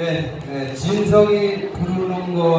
예, 예, 진성이 부르는 거